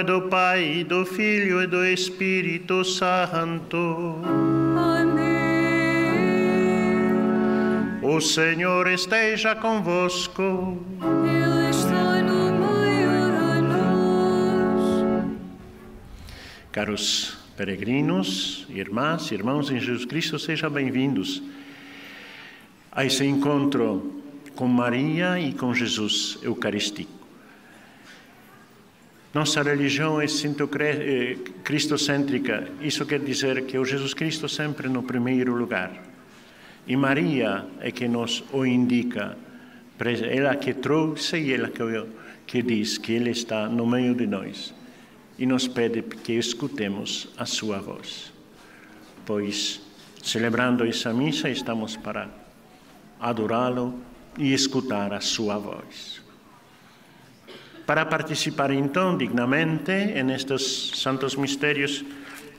Nome do Pai, do Filho e do Espírito Santo. Amém. O Senhor esteja convosco. Ele está no meio de nós. Caros peregrinos, irmãs, irmãos em Jesus Cristo, sejam bem-vindos a esse encontro com Maria e com Jesus Eucarístico. Nossa religião é eh, cristocêntrica. Isso quer dizer que o Jesus Cristo sempre no primeiro lugar. E Maria é que nos o indica. Ela que trouxe e ela que, que diz que Ele está no meio de nós. E nos pede que escutemos a sua voz. Pois, celebrando essa missa, estamos para adorá-lo e escutar a sua voz. Para participar então dignamente nestes santos mistérios,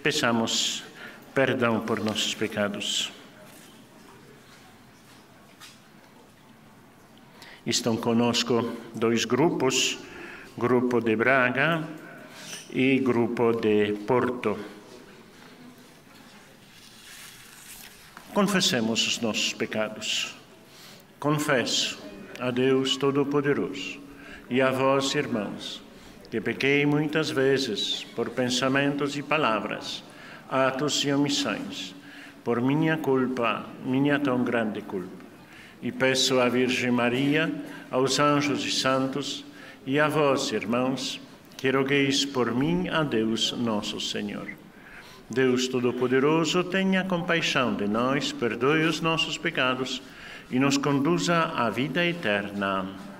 peçamos perdão por nossos pecados. Estão conosco dois grupos, grupo de Braga e grupo de Porto. Confessemos os nossos pecados. Confesso a Deus Todo-Poderoso e a vós, irmãos, que pequei muitas vezes por pensamentos e palavras, atos e omissões, por minha culpa, minha tão grande culpa. E peço à Virgem Maria, aos anjos e santos, e a vós, irmãos, que rogueis por mim a Deus nosso Senhor. Deus Todo-Poderoso, tenha compaixão de nós, perdoe os nossos pecados e nos conduza à vida eterna.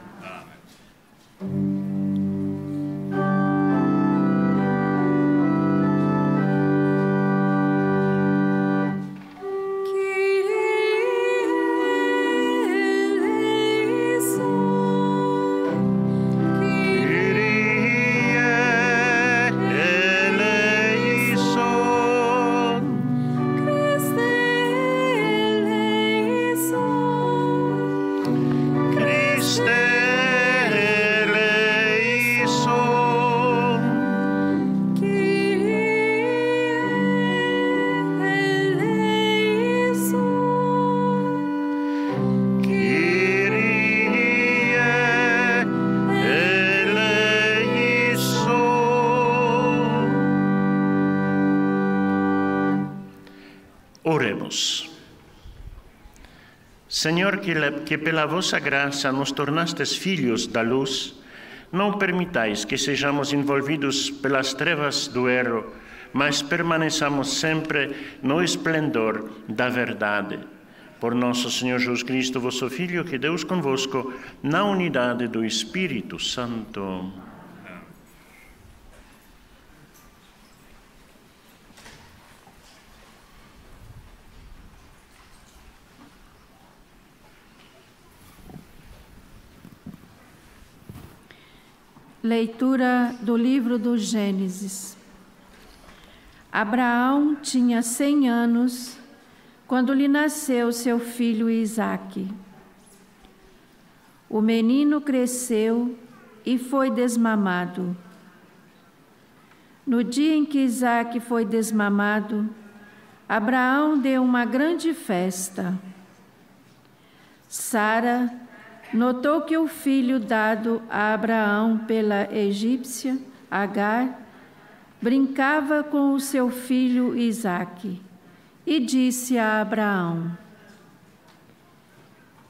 Senhor, que, que pela vossa graça nos tornastes filhos da luz, não permitais que sejamos envolvidos pelas trevas do erro, mas permaneçamos sempre no esplendor da verdade. Por nosso Senhor Jesus Cristo, vosso Filho, que Deus convosco, na unidade do Espírito Santo. Leitura do livro do Gênesis. Abraão tinha cem anos quando lhe nasceu seu filho Isaque. O menino cresceu e foi desmamado. No dia em que Isaque foi desmamado, Abraão deu uma grande festa. Sara notou que o filho dado a Abraão pela egípcia, Agar, brincava com o seu filho Isaque e disse a Abraão: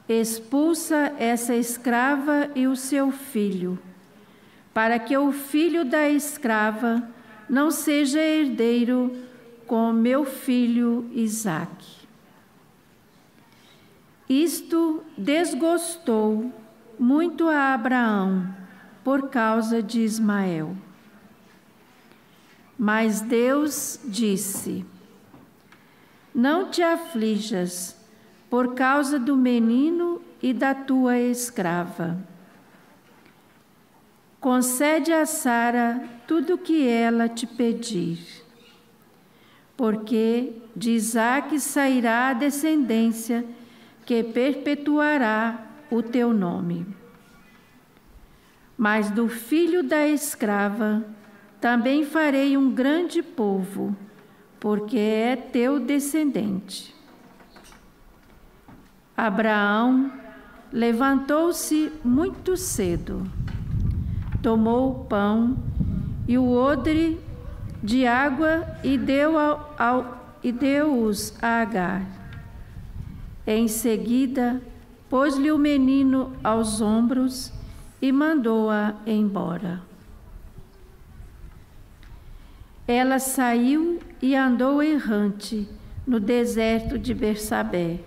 Expulsa essa escrava e o seu filho, para que o filho da escrava não seja herdeiro com meu filho Isaque. Isto desgostou muito a Abraão por causa de Ismael. Mas Deus disse: Não te aflijas por causa do menino e da tua escrava. Concede a Sara tudo o que ela te pedir, porque de Isaque sairá a descendência que perpetuará o teu nome. mas do filho da escrava também farei um grande povo, porque é teu descendente. Abraão levantou-se muito cedo, tomou o pão e o odre de água e deu-os a Agar. Em seguida, pôs-lhe o menino aos ombros e mandou-a embora. Ela saiu e andou errante no deserto de Bersabé.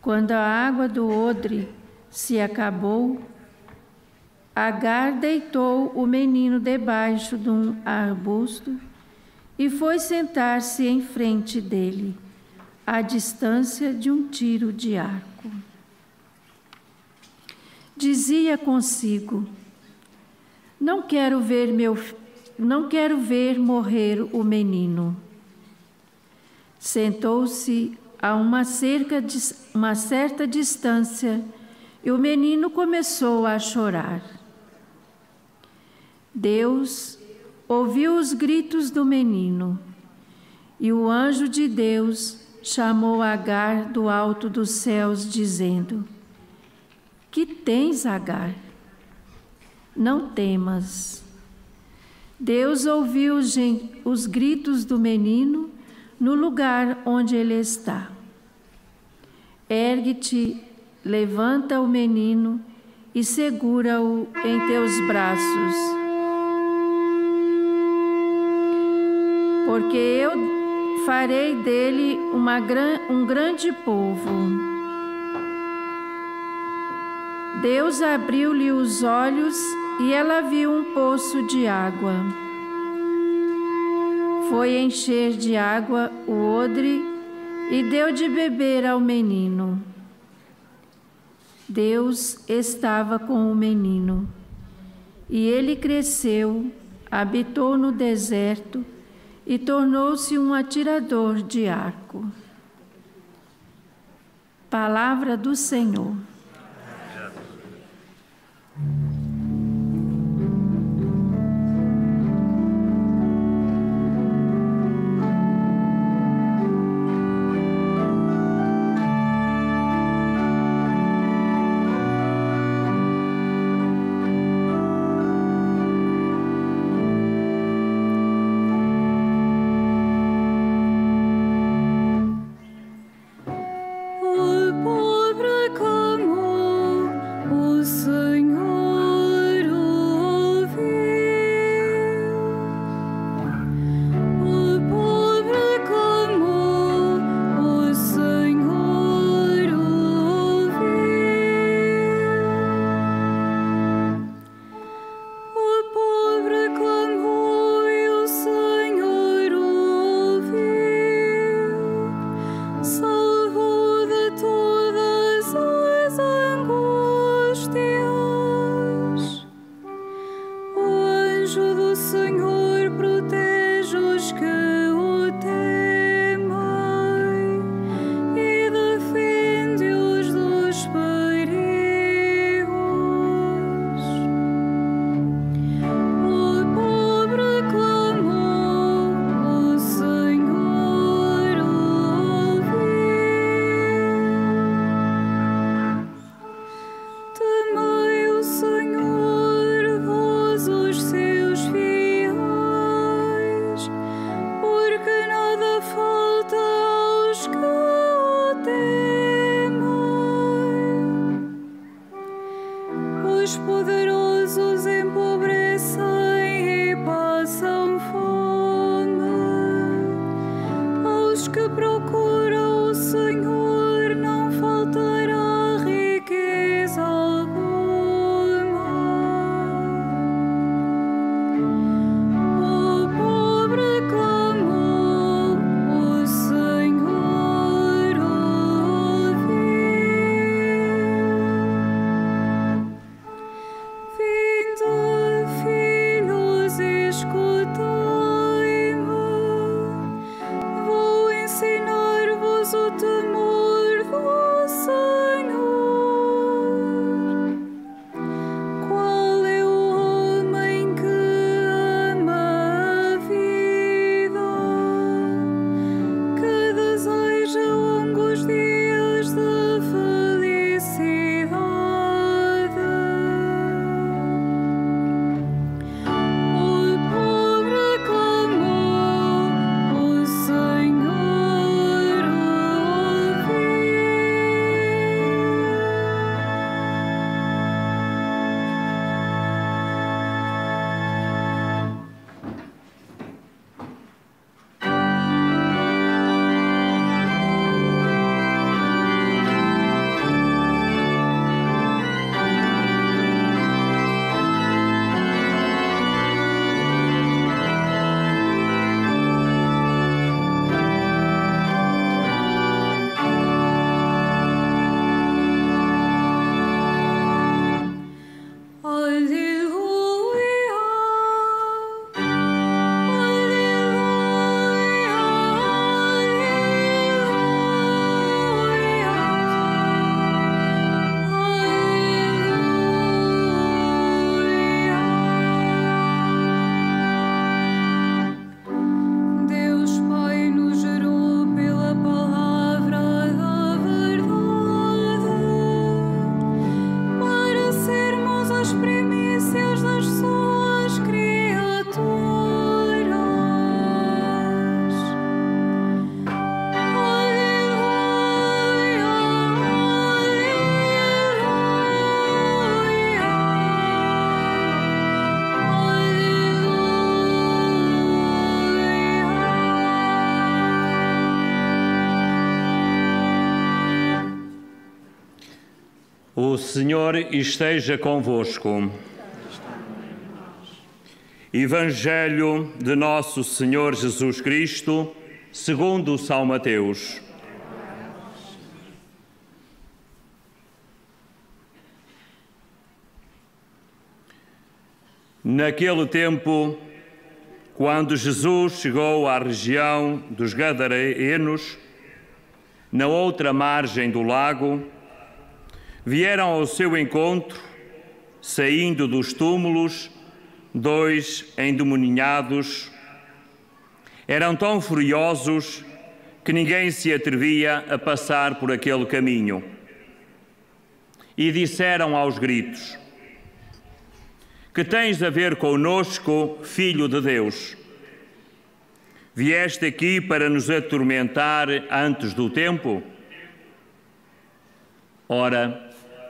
Quando a água do odre se acabou, Agar deitou o menino debaixo de um arbusto e foi sentar-se em frente dele, à distância de um tiro de arco. Dizia consigo: Não quero ver meu não quero ver morrer o menino. Sentou-se a uma, cerca de, uma certa distância e o menino começou a chorar. Deus ouviu os gritos do menino e o anjo de Deus chamou Agar do alto dos céus, dizendo: Que tens, Agar? Não temas. Deus ouviu os, os gritos do menino no lugar onde ele está. Ergue-te, levanta o menino e segura-o em teus braços. Porque eu farei dele uma, um grande povo. Deus abriu-lhe os olhos e ela viu um poço de água. Foi encher de água o odre e deu de beber ao menino. Deus estava com o menino e ele cresceu, habitou no deserto e tornou-se um atirador de arco. Palavra do Senhor. Senhor esteja convosco. Evangelho de Nosso Senhor Jesus Cristo, segundo São Mateus. Naquele tempo, quando Jesus chegou à região dos Gadarenos, na outra margem do lago, vieram ao seu encontro, saindo dos túmulos, dois endemoninhados. Eram tão furiosos que ninguém se atrevia a passar por aquele caminho. E disseram aos gritos: Que tens a ver conosco, filho de Deus? Vieste aqui para nos atormentar antes do tempo? Ora,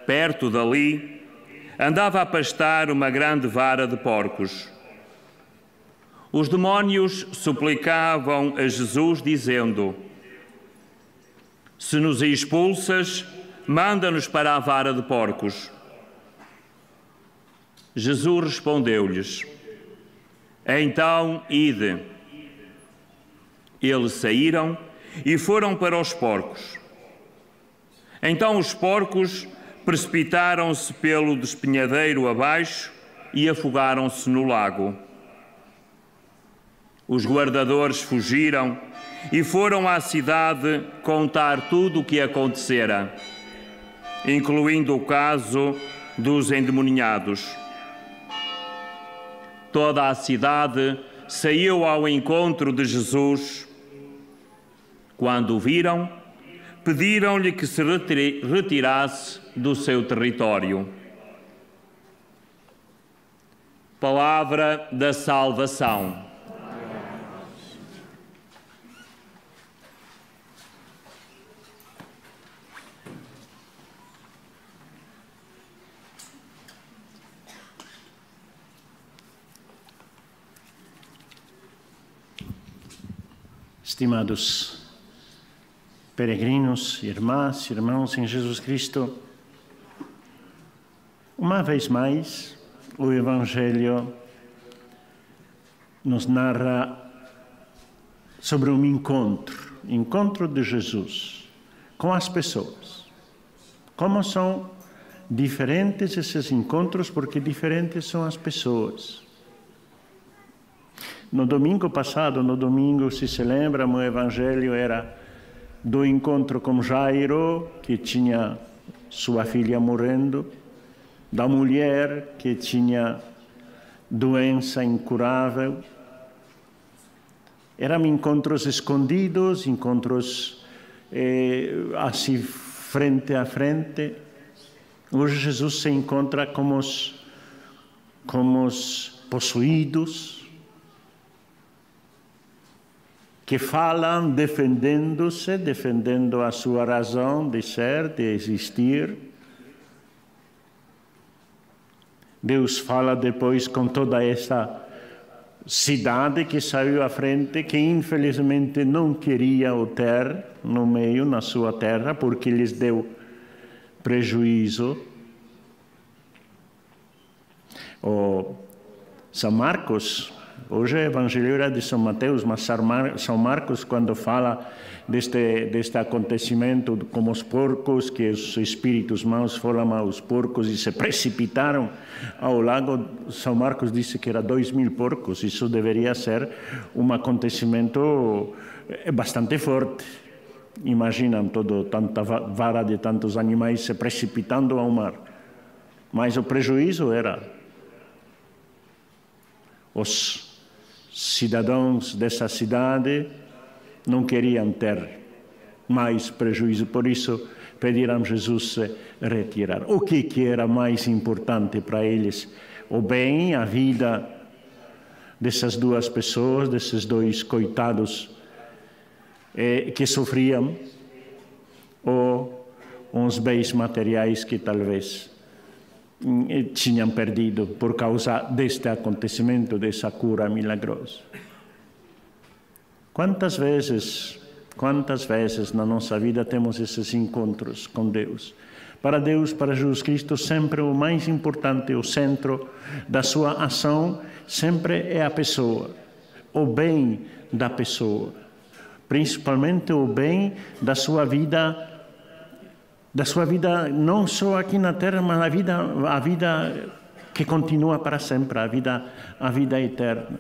perto dali, andava a pastar uma grande vara de porcos. Os demónios suplicavam a Jesus, dizendo: Se nos expulsas, manda-nos para a vara de porcos. Jesus respondeu-lhes: Então ide. Eles saíram e foram para os porcos. Então os porcos precipitaram-se pelo despenhadeiro abaixo e afogaram-se no lago. Os guardadores fugiram e foram à cidade contar tudo o que acontecera, incluindo o caso dos endemoninhados. Toda a cidade saiu ao encontro de Jesus. Quando o viram, pediram-lhe que se retirasse do seu território. Palavra da salvação. Estimados peregrinos, irmãs, irmãos em Jesus Cristo, uma vez mais, o Evangelho nos narra sobre um encontro, encontro de Jesus com as pessoas. Como são diferentes esses encontros, porque diferentes são as pessoas. No domingo passado, no domingo, se se lembra, o Evangelho era do encontro com Jairo, que tinha sua filha morrendo, da mulher que tinha doença incurável. Eram encontros escondidos, encontros eh, assim frente a frente. Hoje Jesus se encontra com os, com os possuídos, que falam defendendo-se, defendendo a sua razão de ser, de existir. Deus fala depois com toda essa cidade que saiu à frente, que infelizmente não queria o ter no meio, na sua terra, porque lhes deu prejuízo. O São Marcos Hoje o Evangelho era de São Mateus, mas São Marcos, quando fala deste, deste acontecimento, como os porcos, que os espíritos maus foram aos porcos e se precipitaram ao lago, São Marcos disse que era dois mil porcos. Isso deveria ser um acontecimento eh, bastante forte. Imaginam todo, tanta vara de tantos animais se precipitando ao mar. Mas o prejuízo era os cidadãos dessa cidade não queriam ter mais prejuízo, por isso pediram Jesus se retirar. O que, que era mais importante para eles? O bem, a vida dessas duas pessoas, desses dois coitados eh, que sofriam, ou uns bens materiais que talvez tinham perdido por causa deste acontecimento, dessa cura milagrosa. Quantas vezes, quantas vezes na nossa vida temos esses encontros com Deus? Para Deus, para Jesus Cristo, sempre o mais importante, o centro da sua ação, sempre é a pessoa, o bem da pessoa, principalmente o bem da sua vida da sua vida não só aqui na terra, mas a vida, a vida que continua para sempre, a vida, a vida eterna.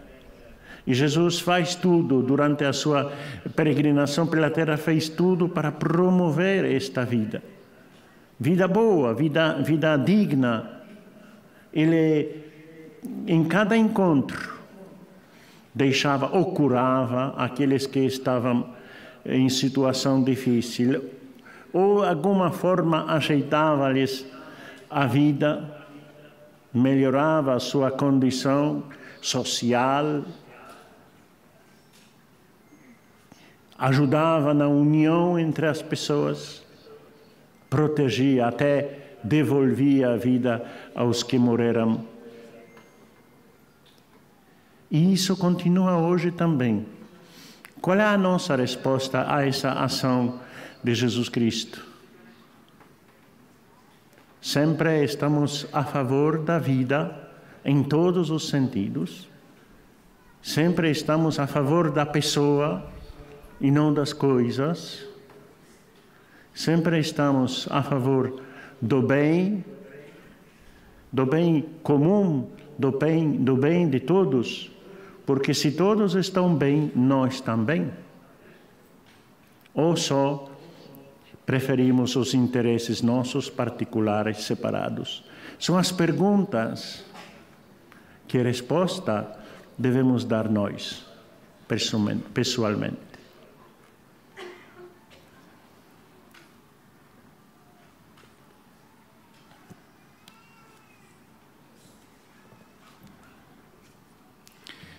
E Jesus faz tudo durante a sua peregrinação pela terra, fez tudo para promover esta vida. Vida boa, vida, vida digna. Ele, em cada encontro, deixava ou curava aqueles que estavam em situação difícil, ou alguma forma ajeitava-lhes a vida, melhorava a sua condição social, ajudava na união entre as pessoas, protegia, até devolvia a vida aos que morreram. E isso continua hoje também. Qual é a nossa resposta a essa ação de Jesus Cristo? Sempre estamos a favor da vida em todos os sentidos. Sempre estamos a favor da pessoa e não das coisas. Sempre estamos a favor do bem, do bem comum, do bem, do bem de todos, porque se todos estão bem, nós também. Ou só preferimos os interesses nossos particulares separados? São as perguntas que resposta devemos dar nós, pessoalmente.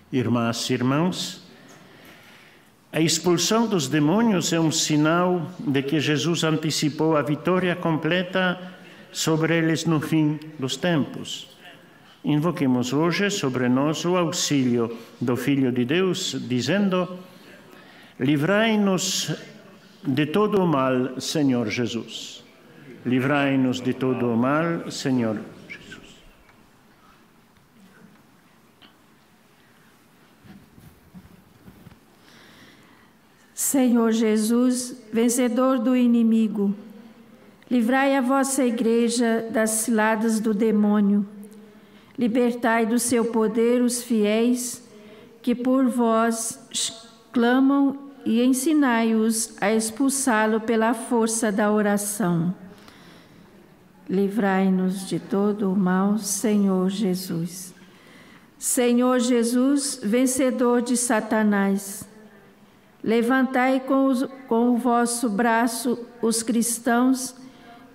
Irmãs e irmãos, a expulsão dos demônios é um sinal de que Jesus antecipou a vitória completa sobre eles no fim dos tempos. Invoquemos hoje sobre nós o auxílio do Filho de Deus, dizendo: Livrai-nos de todo o mal, Senhor Jesus. Livrai-nos de todo o mal, Senhor Senhor Jesus, vencedor do inimigo, livrai a vossa igreja das ciladas do demônio. Libertai do seu poder os fiéis que por vós clamam e ensinai-os a expulsá-lo pela força da oração. Livrai-nos de todo o mal, Senhor Jesus. Senhor Jesus, vencedor de Satanás, Levantai com, os, com o vosso braço os cristãos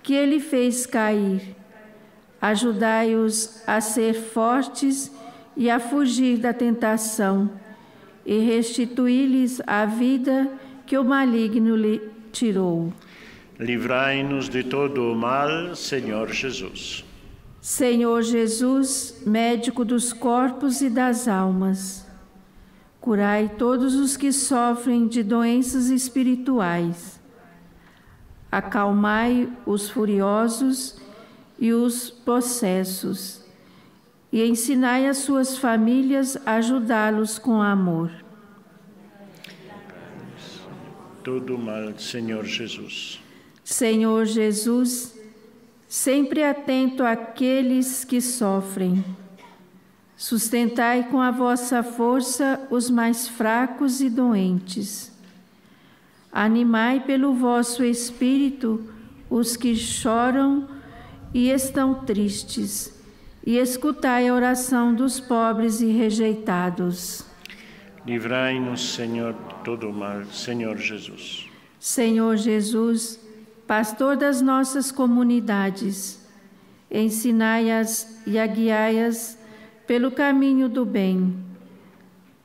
que ele fez cair. Ajudai-os a ser fortes e a fugir da tentação, e restituí-lhes a vida que o maligno lhe tirou. Livrai-nos de todo o mal, Senhor Jesus. Senhor Jesus, médico dos corpos e das almas Curai todos os que sofrem de doenças espirituais. Acalmai os furiosos e os possessos. E ensinai as suas famílias a ajudá-los com amor. Todo mal, Senhor Jesus. Senhor Jesus, sempre atento àqueles que sofrem Sustentai com a vossa força os mais fracos e doentes. Animai pelo vosso espírito os que choram e estão tristes, e escutai a oração dos pobres e rejeitados. Livrai-nos, Senhor, de todo o mal, Senhor Jesus. Senhor Jesus, pastor das nossas comunidades, ensinai-as e guiai-as pelo caminho do bem.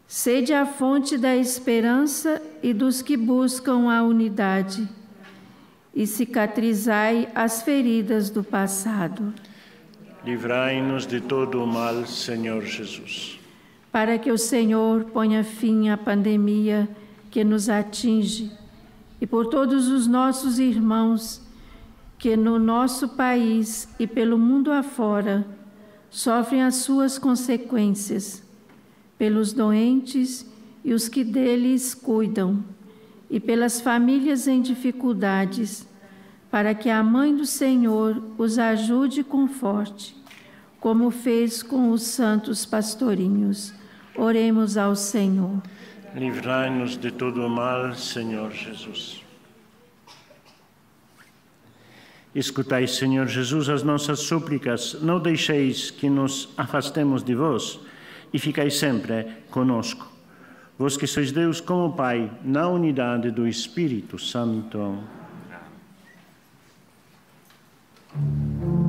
Sede a fonte da esperança e dos que buscam a unidade, e cicatrizai as feridas do passado. Livrai-nos de todo o mal, Senhor Jesus. Para que o Senhor ponha fim à pandemia que nos atinge e por todos os nossos irmãos que no nosso país e pelo mundo afora sofrem as suas consequências, pelos doentes e os que deles cuidam, e pelas famílias em dificuldades, para que a Mãe do Senhor os ajude e conforte, como fez com os santos pastorinhos. Oremos ao Senhor. Livrai-nos de todo o mal, Senhor Jesus. Escutai, Senhor Jesus, as nossas súplicas, não deixeis que nos afastemos de vós e ficai sempre conosco. Vós que sois Deus como Pai, na unidade do Espírito Santo. Bendito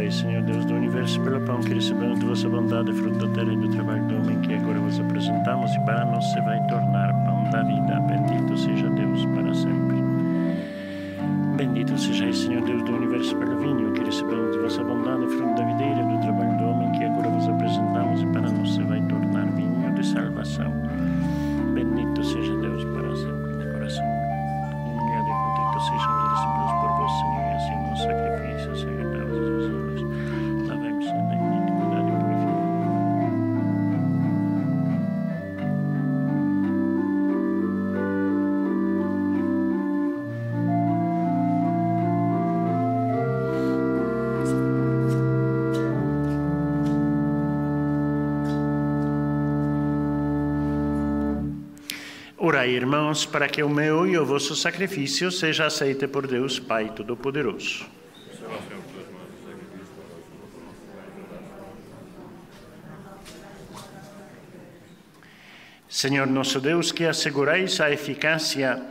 sejais, Senhor Deus do universo, pelo pão que recebemos de vossa bondade, fruto da terra e do trabalho do homem que agora vos apresentamos e para nós se vai tornar pão da vida. Bendito seja Deus para sempre. Bendito sejais, Senhor Deus do universo, pelo vinho que recebemos de vossa bondade, fruto da videira Orai, irmãos, para que o meu e o vosso sacrifício seja aceito por Deus Pai Todo-Poderoso. Senhor nosso Deus, que assegurais a eficácia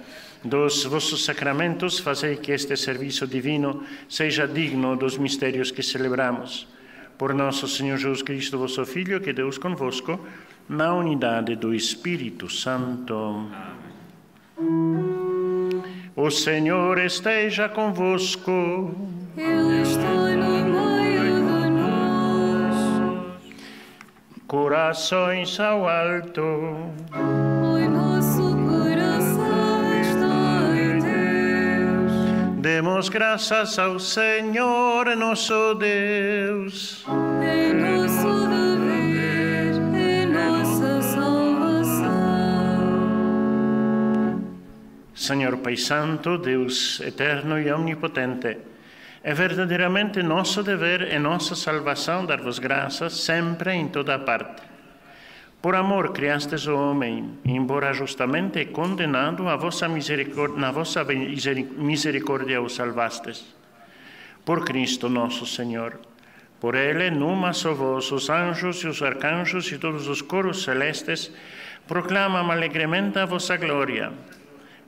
dos vossos sacramentos, fazei que este serviço divino seja digno dos mistérios que celebramos. Por nosso Senhor Jesus Cristo, vosso Filho, que Deus convosco, na unidade do Espírito Santo. O Senhor esteja convosco. Ele está no meio de nós. Corações ao alto. O nosso coração está em Deus. Demos graças ao Senhor nosso Deus. É nosso dever, Senhor Pai Santo, Deus eterno e omnipotente, é verdadeiramente nosso dever e nossa salvação dar-vos graças sempre em toda parte. Por amor criastes o homem, embora justamente condenado, a vossa misericórdia, na vossa miseri- misericórdia o salvastes. Por Cristo nosso Senhor. Por ele, numa só voz, os anjos e os arcanjos e todos os coros celestes proclamam alegremente a vossa glória.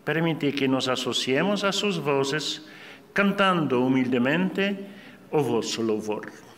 Permite que nos associemos a suas vozes, cantando humildemente o vosso louvor.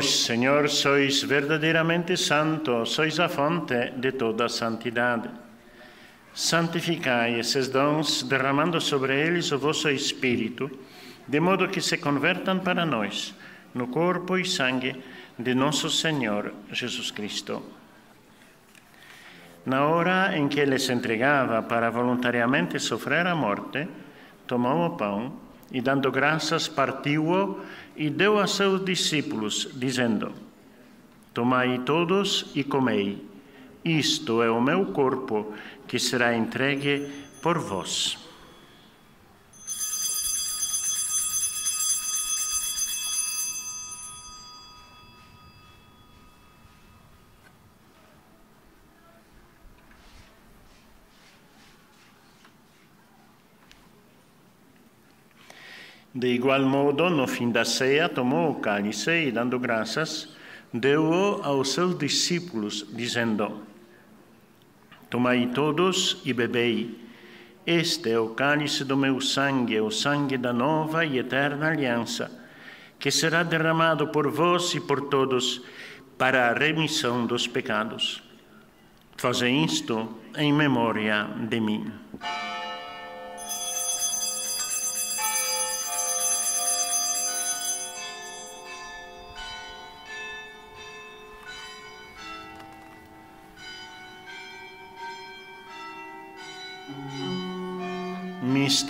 Vos, Señor, sois verdadeiramente santo, sois a fonte de toda santidade. Santificai esses dons, derramando sobre eles o vosso Espírito, de modo que se convertam para nós no corpo e sangue de nosso Senhor Jesus Cristo. Na hora em que ele se entregava para voluntariamente sofrer a morte, tomou o pão e, dando graças, partiu-o e deu a seus discípulos, dizendo: Tomai todos e comei. Isto é o meu corpo que será entregue por vós. De igual modo, no fim da ceia, tomou o cálice e, dando graças, deu-o aos seus discípulos, dizendo: Tomai todos e bebei. Este é o cálice do meu sangue, o sangue da nova e eterna aliança, que será derramado por vós e por todos para a remissão dos pecados. Fazei isto em memória de mim.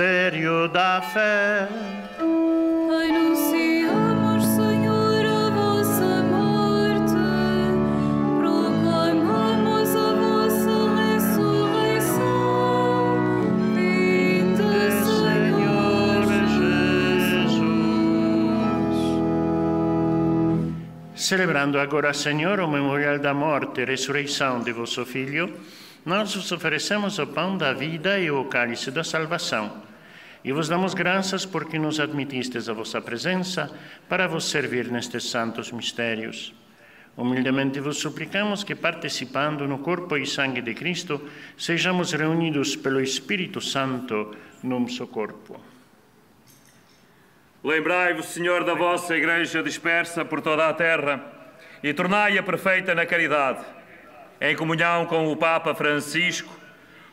Mistério da fé. Anunciamos, Senhor, a vossa morte, proclamamos a vossa ressurreição. Vinde, Senhor Jesus. Celebrando agora, Senhor, o memorial da morte e ressurreição de vosso Filho, nós vos oferecemos o pão da vida e o cálice da salvação. E vos damos graças porque nos admitistes a vossa presença para vos servir nestes santos mistérios. Humildemente vos suplicamos que, participando no corpo e sangue de Cristo, sejamos reunidos pelo Espírito Santo num só corpo. Lembrai-vos, Senhor, da vossa Igreja dispersa por toda a terra e tornai-a perfeita na caridade, em comunhão com o Papa Francisco,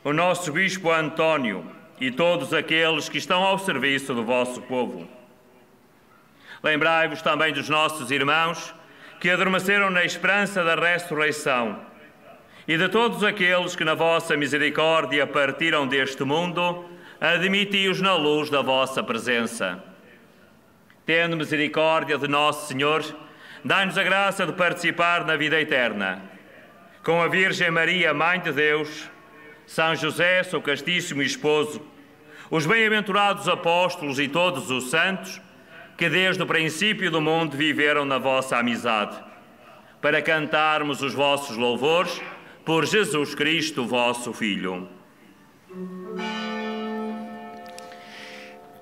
o nosso Bispo António e todos aqueles que estão ao serviço do vosso povo. Lembrai-vos também dos nossos irmãos que adormeceram na esperança da ressurreição e de todos aqueles que, na vossa misericórdia, partiram deste mundo, admiti-os na luz da vossa presença. Tendo misericórdia de nosso Senhor, dai-nos a graça de participar na vida eterna. Com a Virgem Maria, Mãe de Deus, São José, seu castíssimo esposo, os bem-aventurados apóstolos e todos os santos, que desde o princípio do mundo viveram na vossa amizade, para cantarmos os vossos louvores por Jesus Cristo, vosso Filho.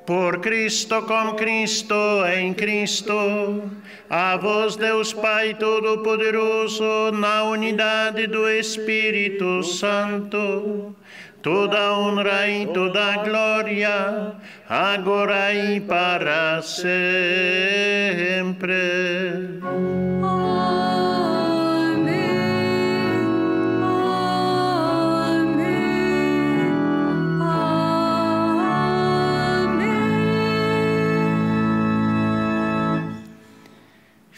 Por Cristo, com Cristo, em Cristo, a vós, Deus Pai Todo-Poderoso, na unidade do Espírito Santo, toda honra e toda glória, agora e para sempre.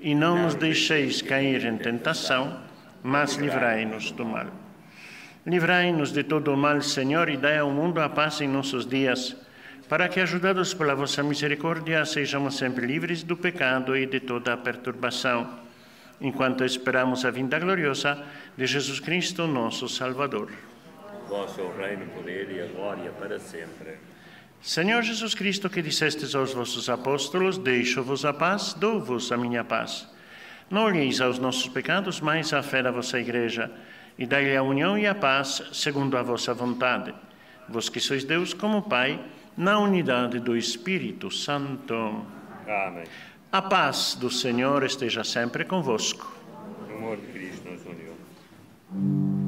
E não nos deixeis cair em tentação, mas livrai-nos do mal. Livrai-nos de todo o mal, Senhor, e dai ao mundo a paz em nossos dias, para que, ajudados pela vossa misericórdia, sejamos sempre livres do pecado e de toda a perturbação, enquanto esperamos a vinda gloriosa de Jesus Cristo, nosso Salvador. Vosso reino, poder e a glória para sempre. Senhor Jesus Cristo, que dissestes aos vossos apóstolos: Deixo-vos a paz, dou-vos a minha paz. Não olheis aos nossos pecados, mas à fé da vossa Igreja, e dai-lhe a união e a paz, segundo a vossa vontade. Vós que sois Deus como Pai, na unidade do Espírito Santo. Amém. A paz do Senhor esteja sempre convosco. O amor de Cristo nos uniu.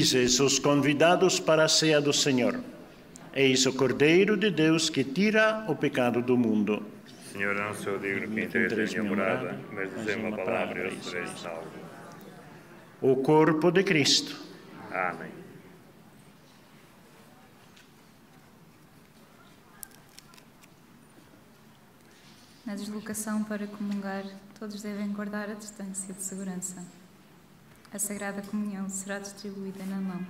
Felizes os convidados para a ceia do Senhor. Eis o Cordeiro de Deus que tira o pecado do mundo. Senhor, não sou digno que entreis em minha morada, mas dizei uma palavra e eu serei salvo. O corpo de Cristo. Amém. Na deslocação para comungar, todos devem guardar a distância de segurança. A Sagrada Comunhão será distribuída na mão.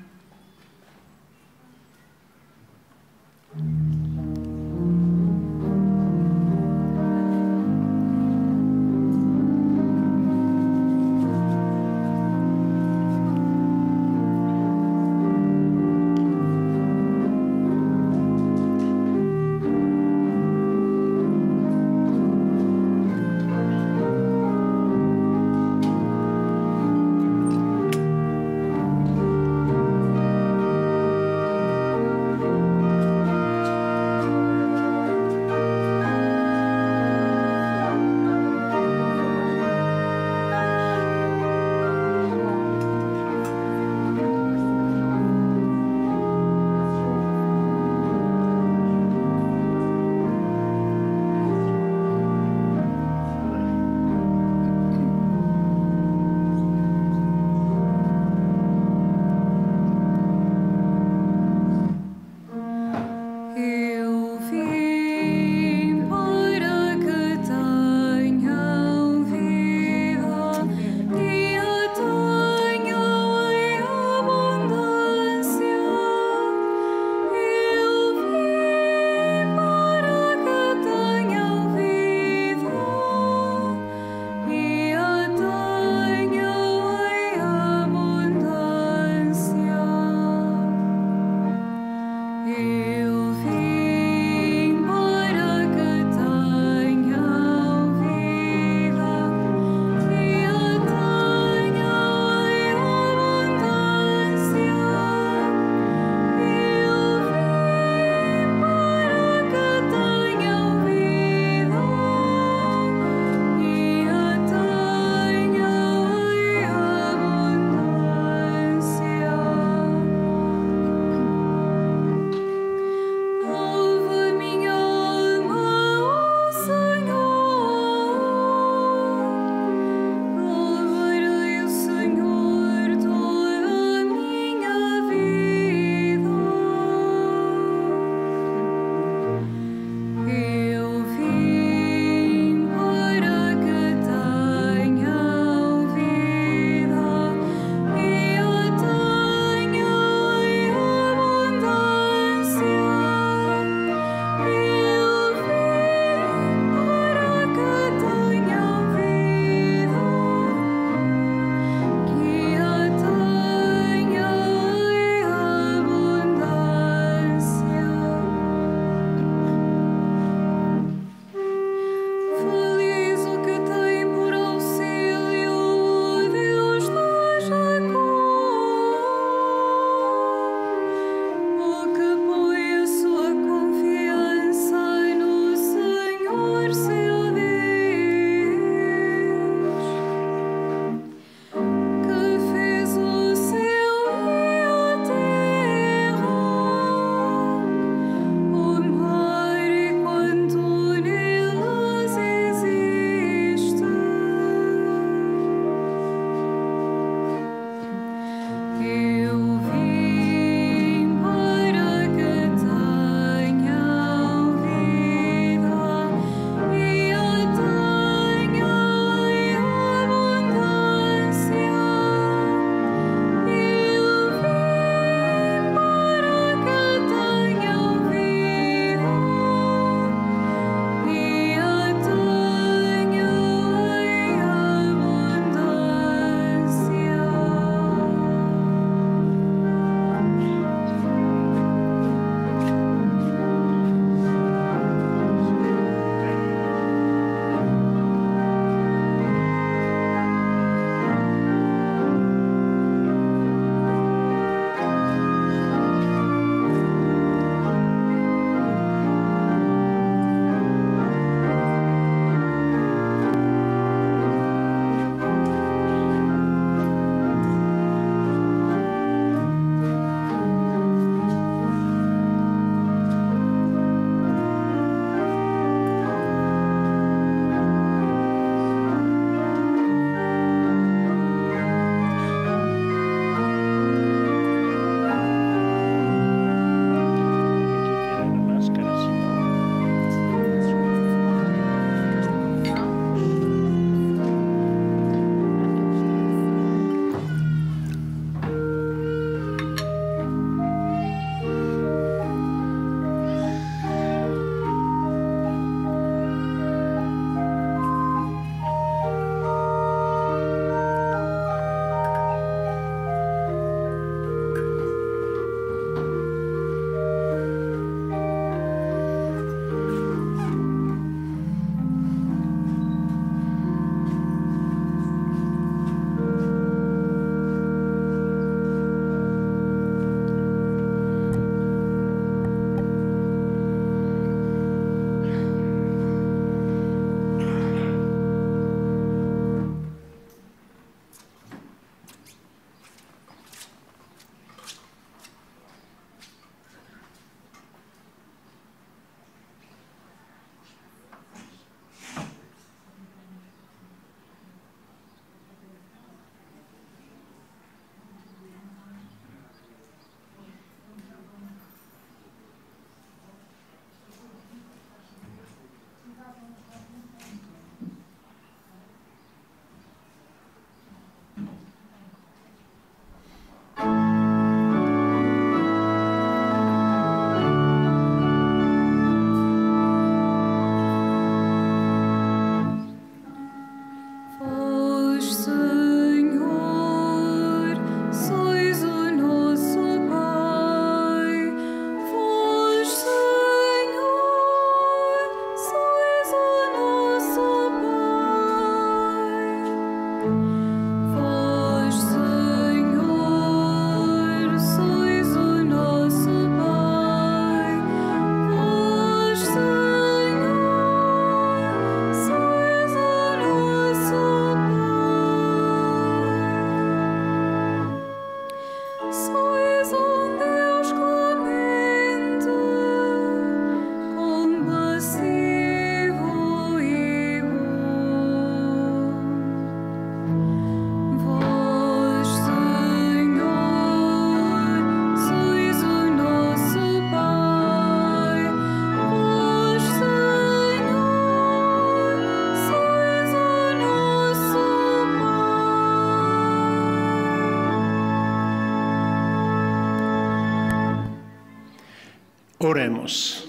Oremos.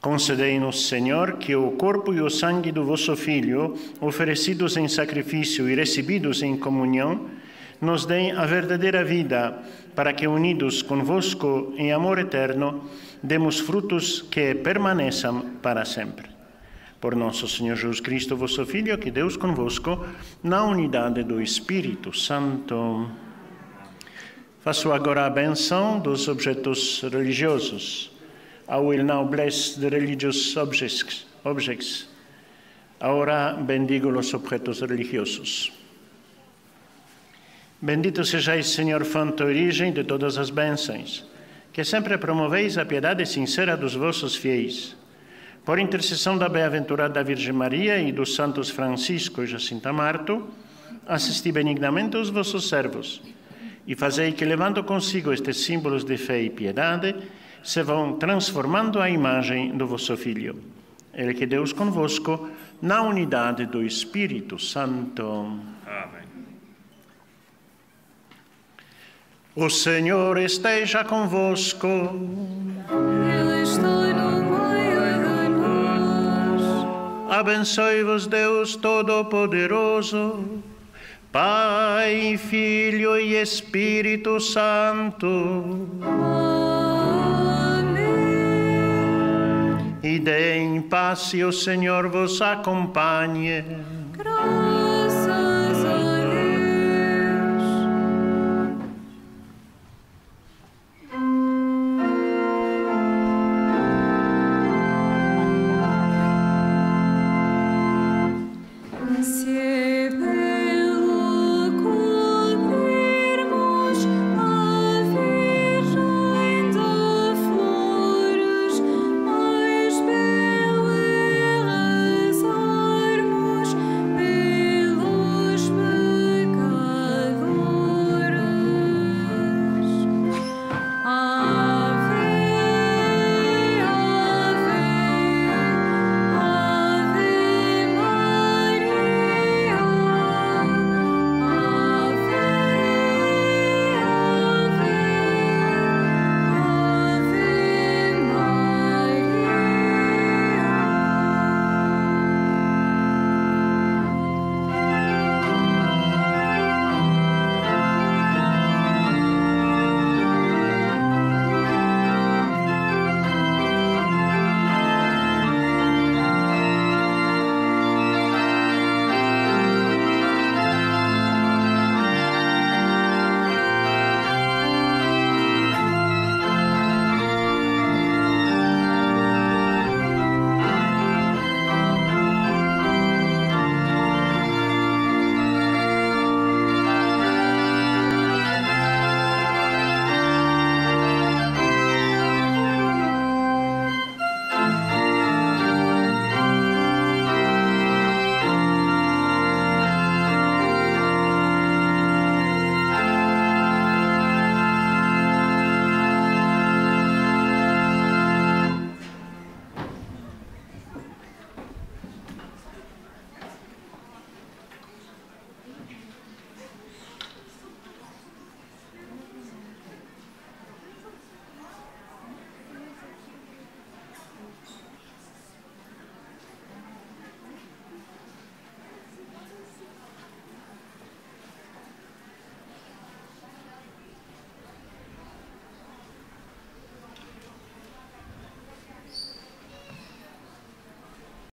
Concedei-nos, Senhor, que o corpo e o sangue do vosso Filho, oferecidos em sacrifício e recebidos em comunhão, nos deem a verdadeira vida, para que, unidos convosco em amor eterno, demos frutos que permaneçam para sempre. Por nosso Senhor Jesus Cristo, vosso Filho, que Deus convosco, na unidade do Espírito Santo. Faço agora a benção dos objetos religiosos. I will now bless the religious objects. objects. Ahora bendigo los objetos religiosos. Bendito sejais, Senhor, fonte origem de todas as bênçãos, que sempre promoveis a piedade sincera dos vossos fiéis. Por intercessão da bem-aventurada Virgem Maria e dos santos Francisco e Jacinta Marto, assisti benignamente os vossos servos e fazei que, levando consigo estes símbolos de fé e piedade, se vão transformando à imagem do vosso Filho. Ele que Deus convosco, na unidade do Espírito Santo. Amém. O Senhor esteja convosco. Ele está no meio de nós. Abençoe-vos Deus Todo-Poderoso, Pai, Filho e Espírito Santo. Amém. E dê em paz e o Senhor vos acompanhe. Graças